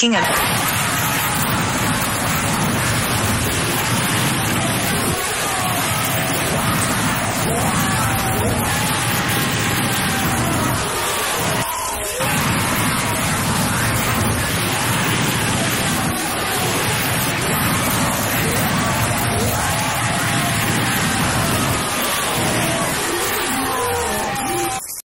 King of